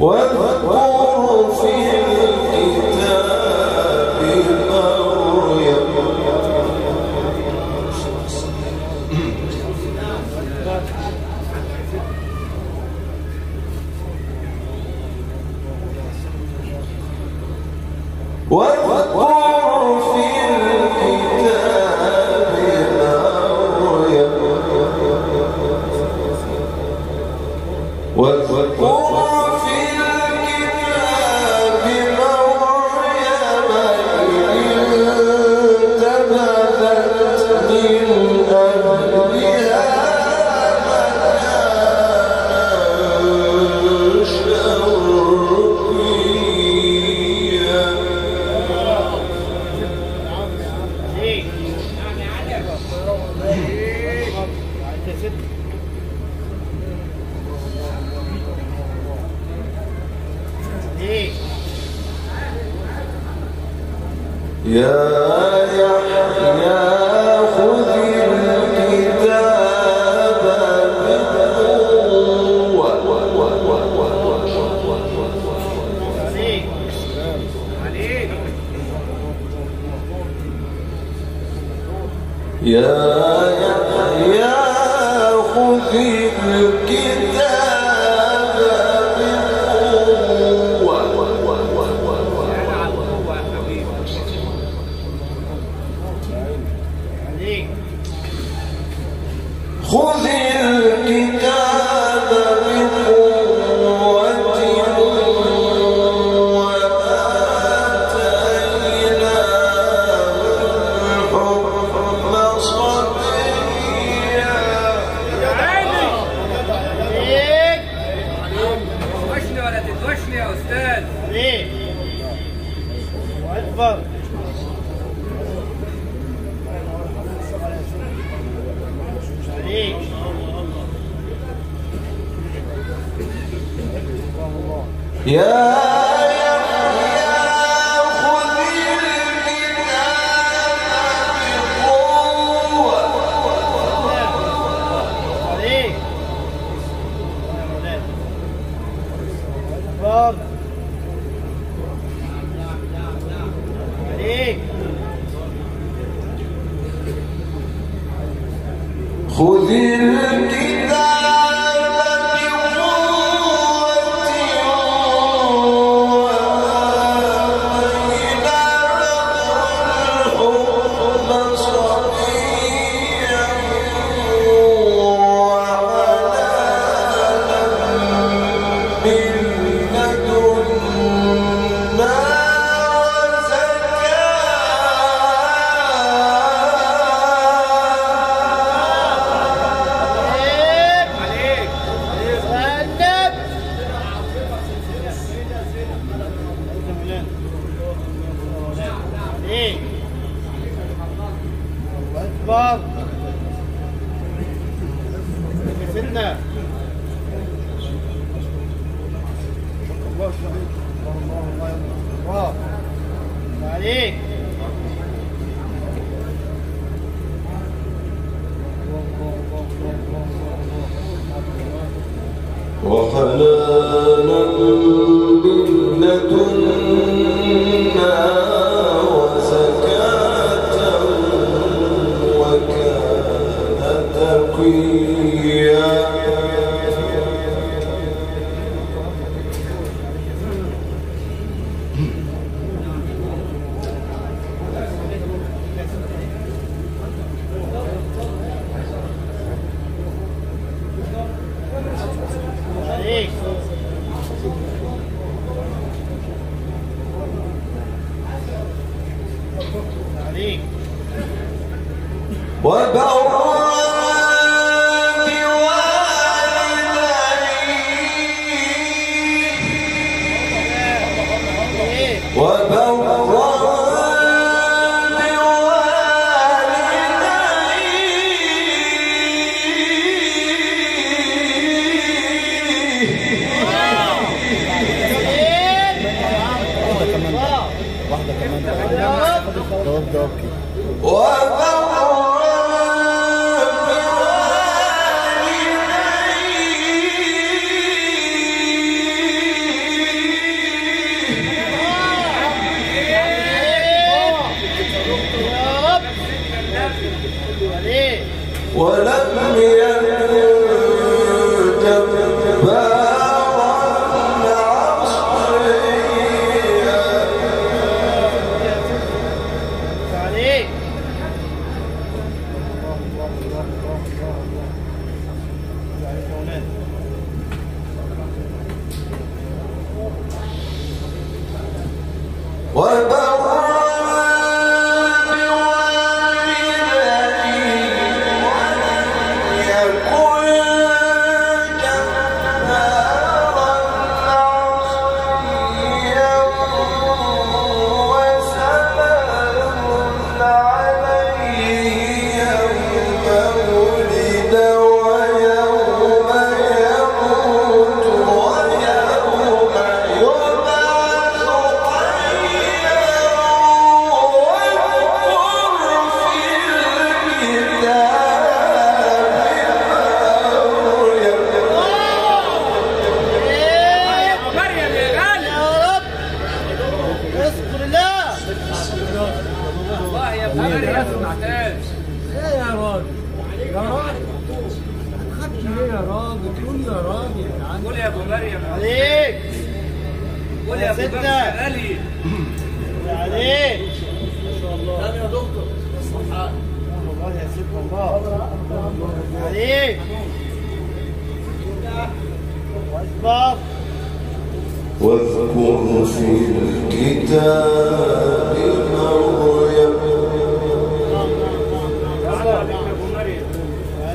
What? What? What? يا يحيى خذ الكتاب.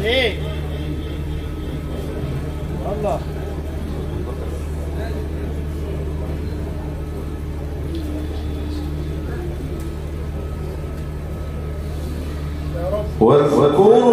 عليك الله. واذكر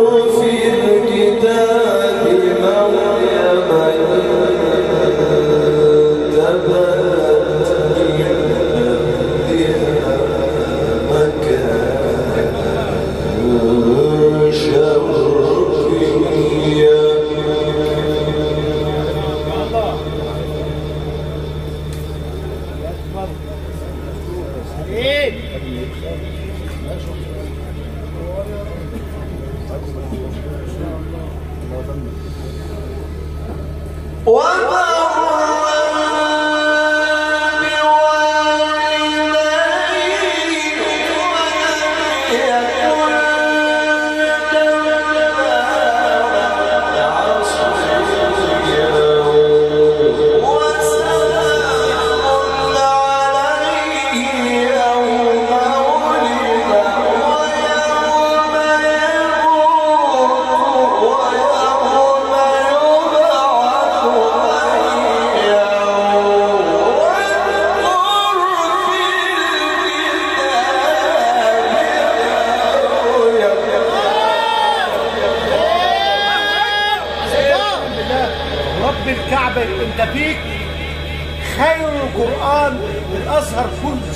الازهر كله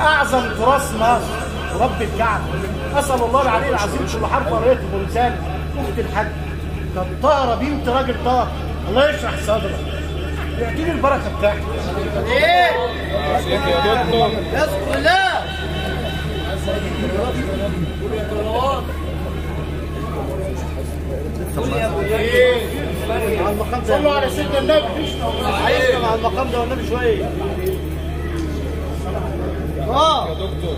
أعظم تراث مصر رب الكعبة. أسأل الله العلي العظيم كل حرف قريته بلسان أخت الحاج. طب طاهرة بنت راجل طاهر. الله يشرح صدرك. يعطيني البركة بتاعتك. إيه؟ يا الله صلوا على سيدنا النبي. على المقام ده والنبي شوية. آه يا دكتور.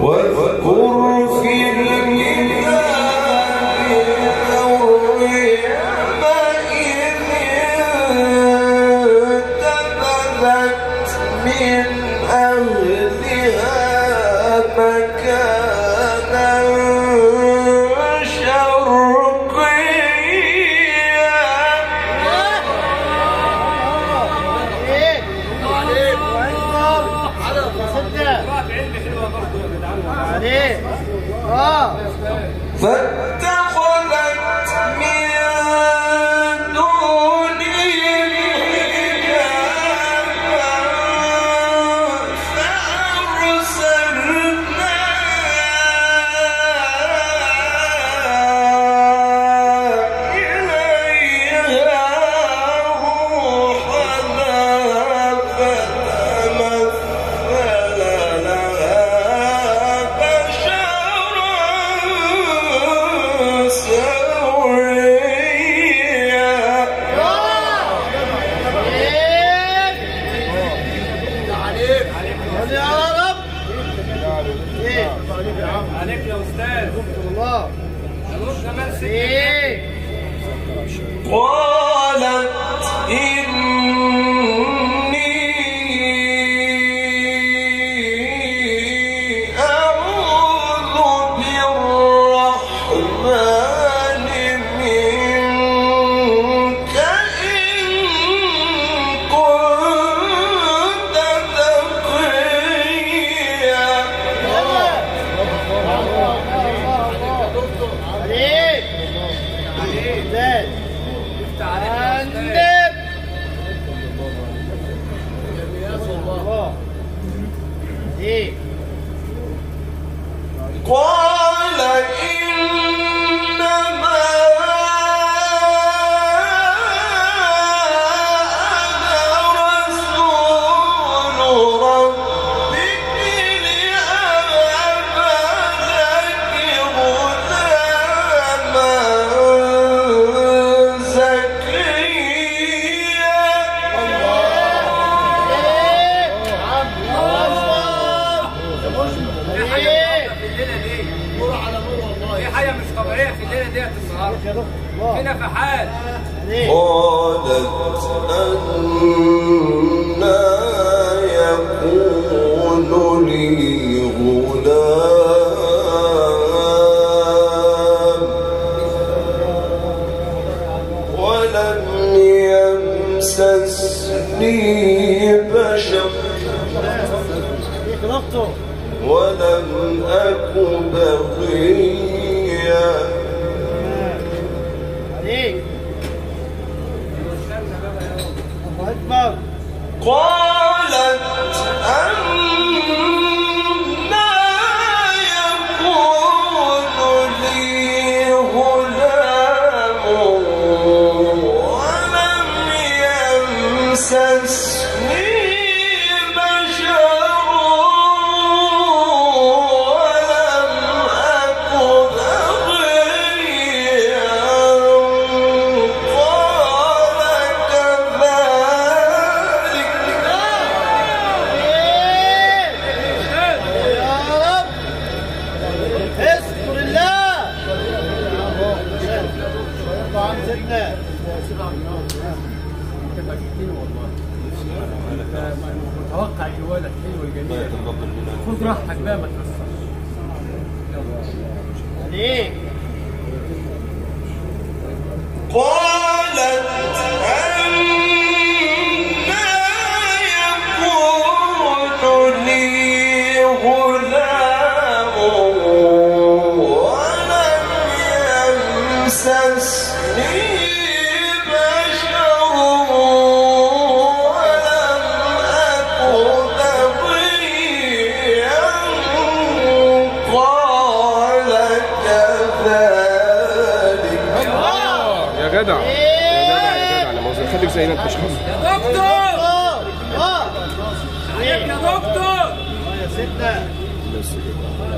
واذكر في الكتاب Ei. Como?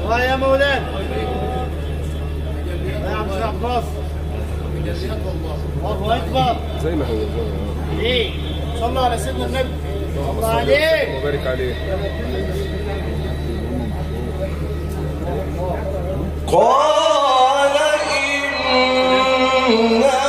مولانا يا مولانا. يا عبد العباس الله أكبر. زي ما هو. إيه. صلى على سيدنا النبي. صلى عليه وبارك عليه. قال إنا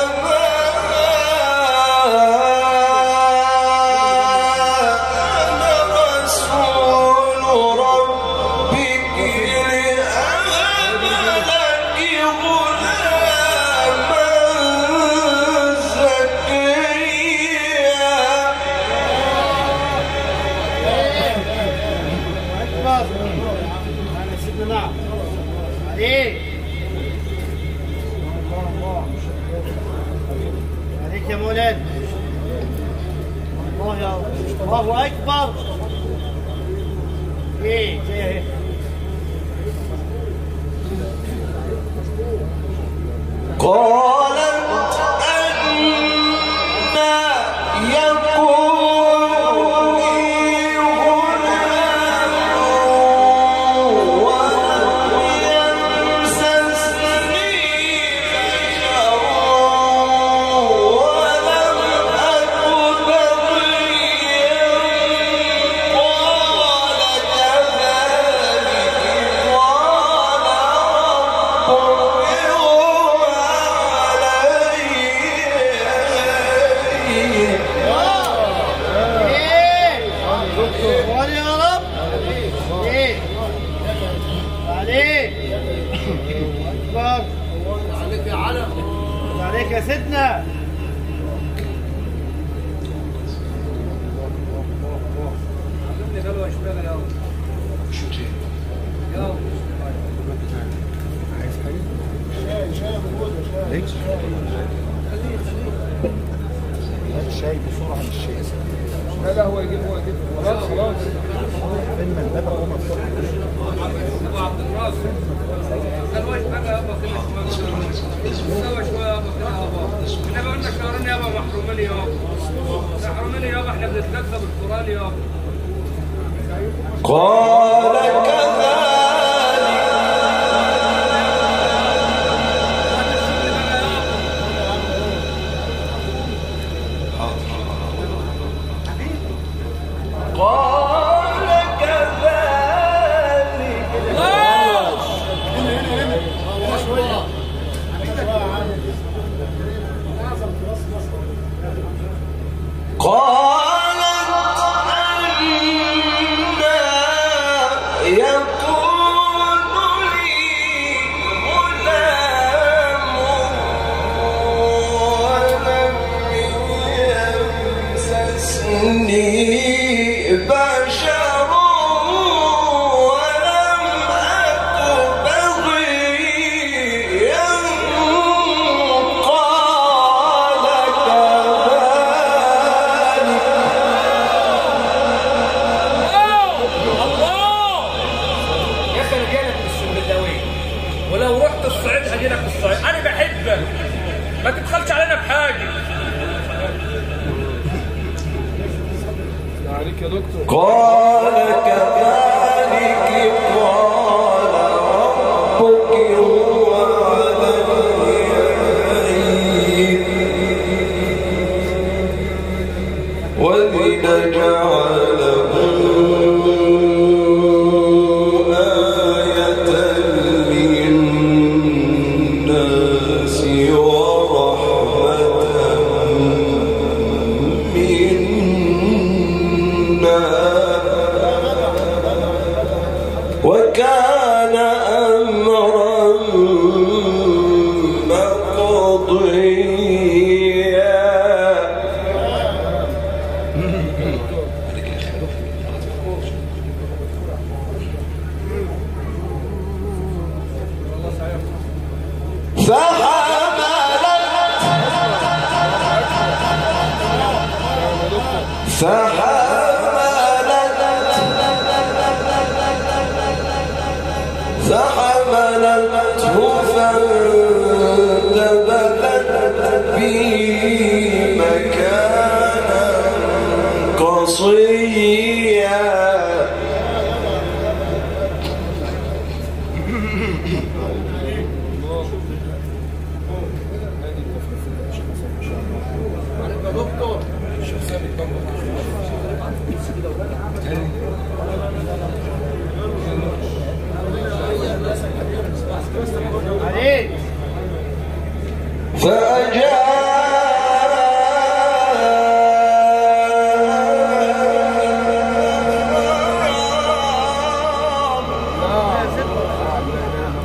Oh.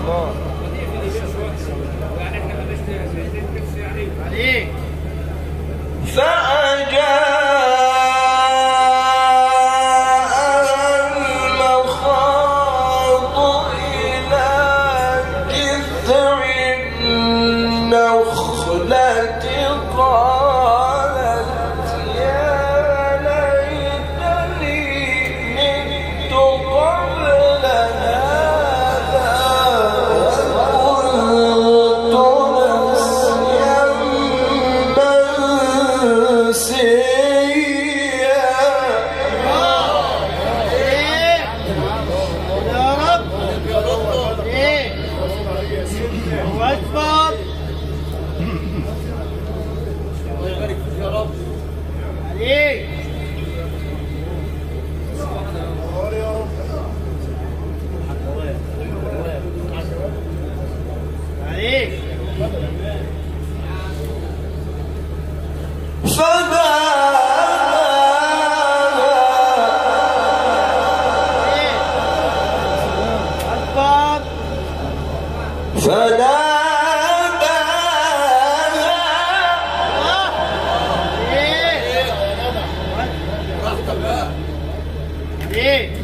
Allah. عليك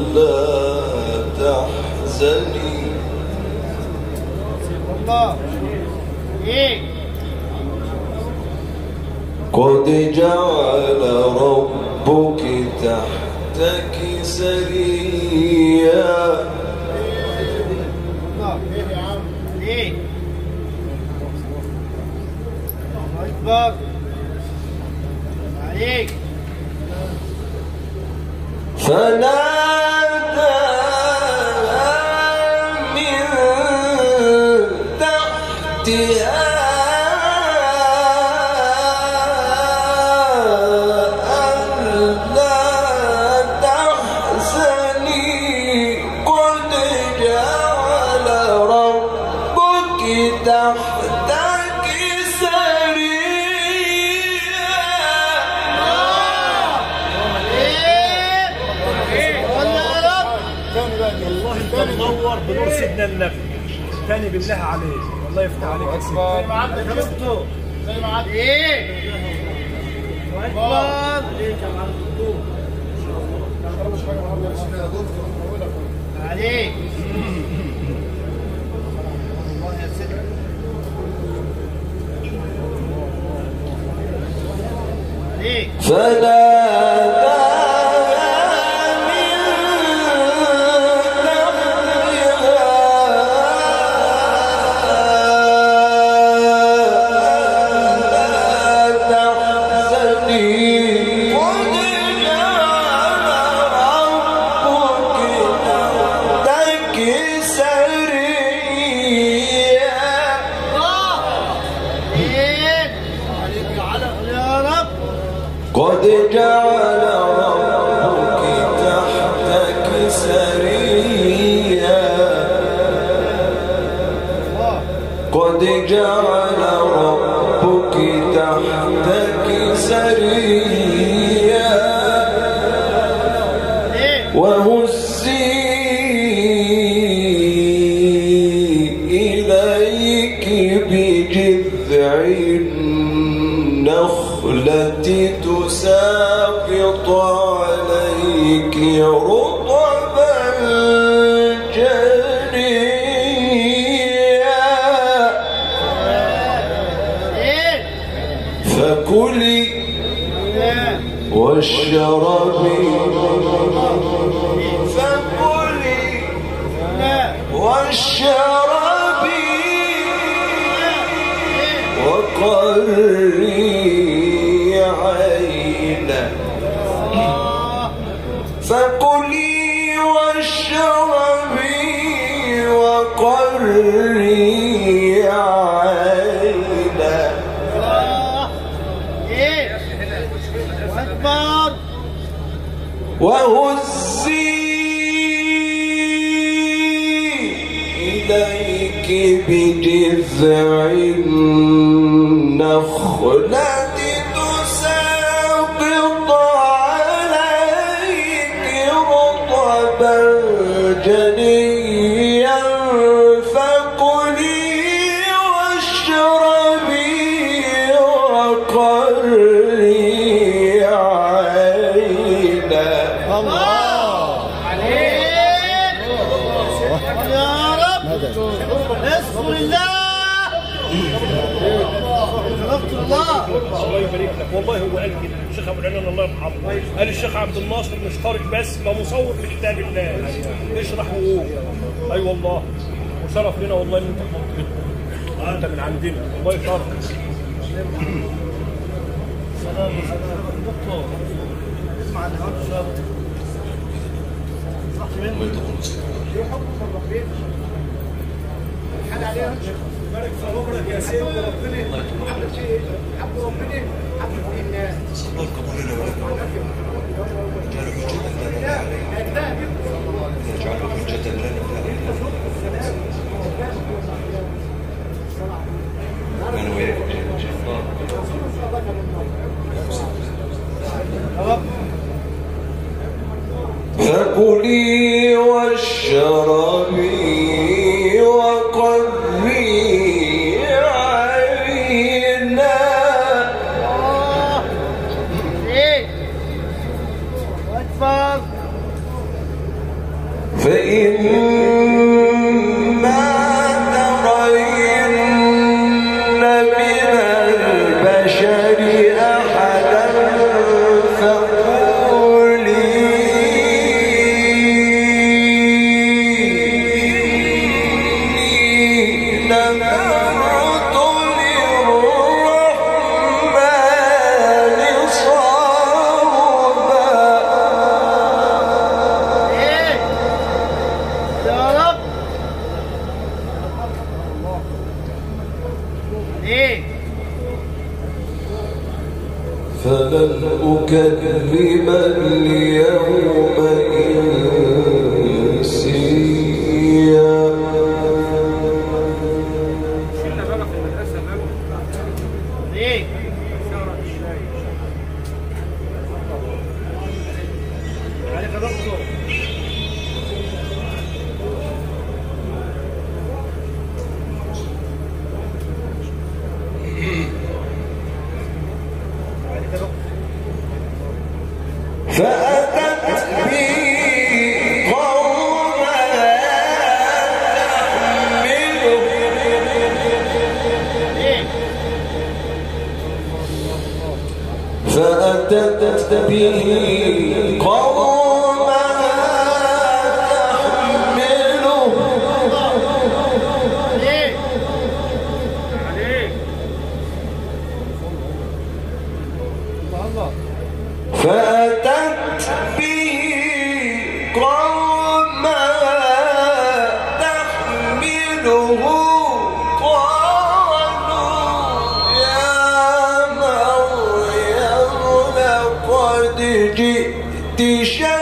ألا تحزني. قد جعل ربك تحتك سريا. الله أكبر. فناداها النبي تاني بالله عليك. الله يفتح عليك زي ما عدى يا دكتور زي ما عدى إيه؟ أكبر. عليك يا معلم الدكتور عليك. يا سيدي عليك فناداها واشربي وقري عينا فكلي واشربي وقري عينا أكبر. بجذع والله هو قال كده. الشيخ أبو العنان الله يرحمه. قال الشيخ عبد الناصر مش خارج بس ده مصور لكتاب الله. اشرح وقول أي أيوة والله. وشرف لنا والله إن أنت في منطقتنا أنت من عندنا. والله شرف سلام سلام دكتور اسمع شرف صح منه حد عليها بارك في عمرك يا سيدي ربنا حب ربنا حب الناس فكلي واشربي إيه؟ فلن أكذب اليوم إنسيا لقد جئت شيئا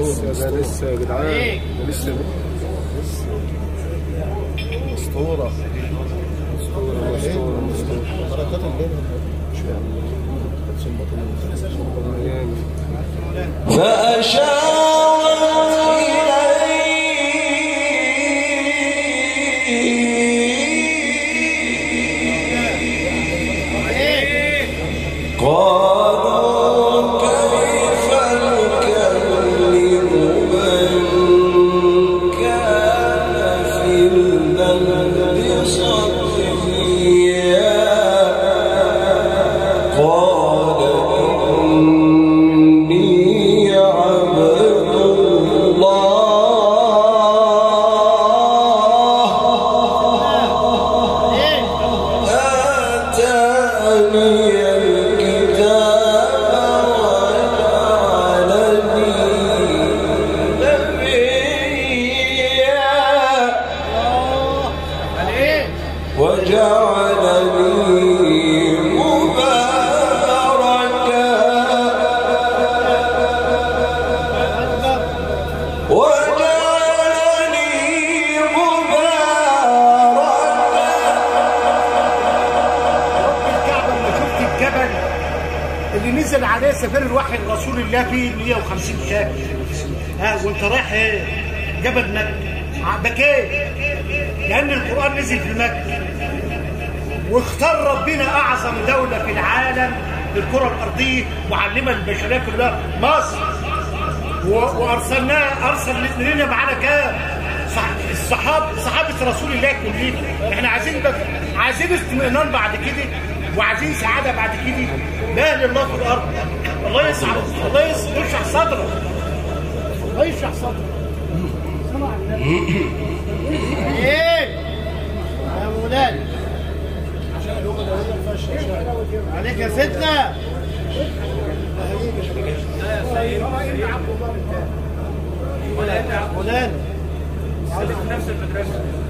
اسطوره لسه يا جدعان لسه اسطوره اسطوره اسطوره اسطوره الليل نزل عليه سفير الوحي رسول الله فيه 150 شاهد ها وانت رايح جبل مكة. بكيت لأن القرآن نزل في مكة. واختار ربنا أعظم دولة في العالم للكرة الأرضية وعلمها البشريه كلها مصر. و- وارسلناه أرسل لنا معانا كام؟ صح- الصحاب صحابة رسول الله كلهم. إحنا عايزين بس عايزين اطمئنان بعد كده. وعايزين سعادة بعد كده. لا لله في الأرض. الله يسعد. الله يشرح صدرك الله يشرح صدرك إيه؟ يا مولانا عليك يا ستنا مولانا نفس المدرسة وجعلني مباركا أينما كنت وأوصاني بالصلاة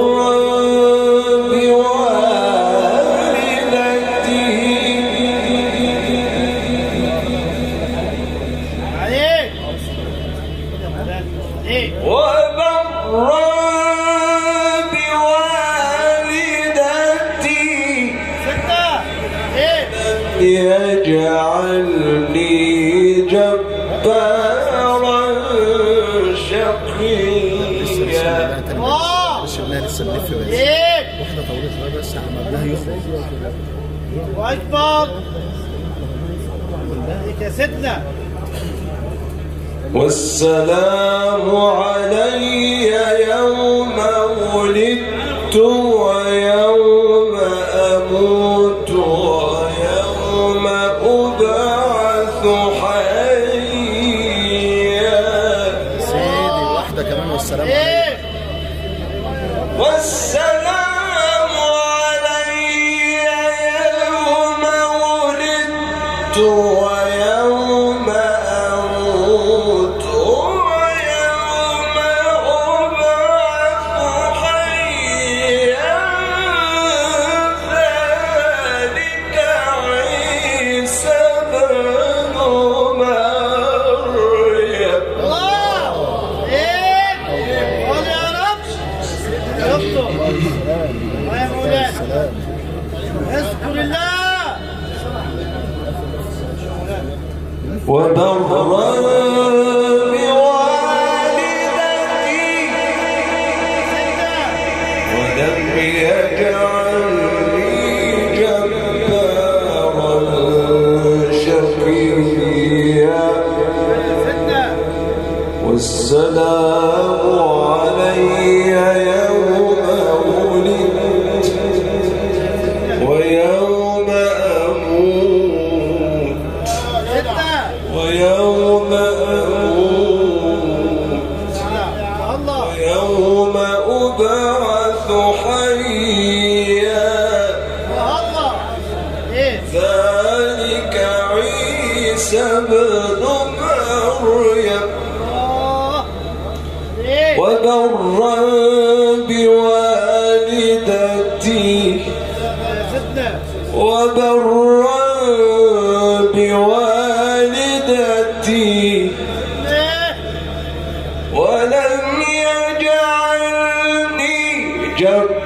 Joe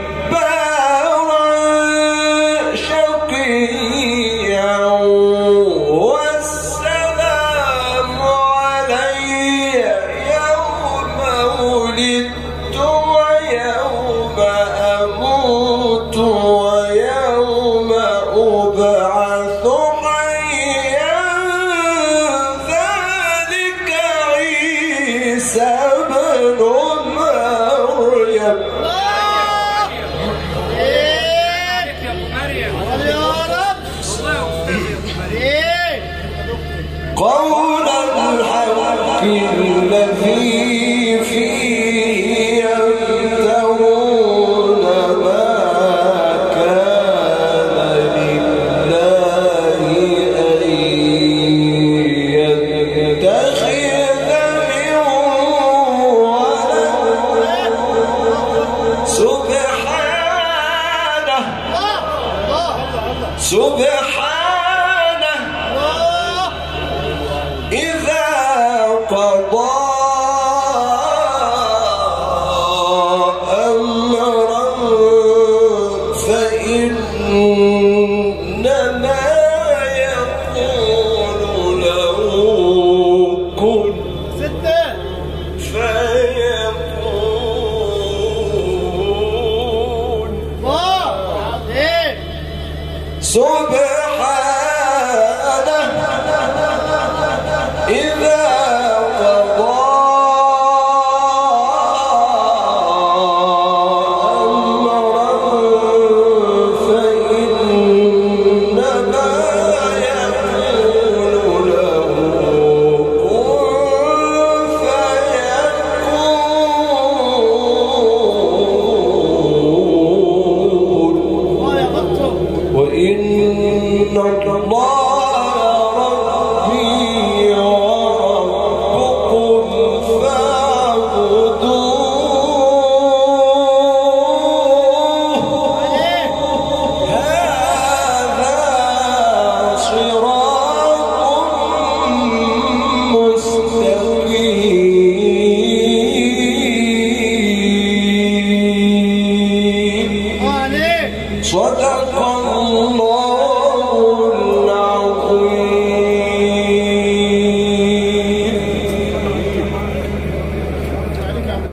فإنما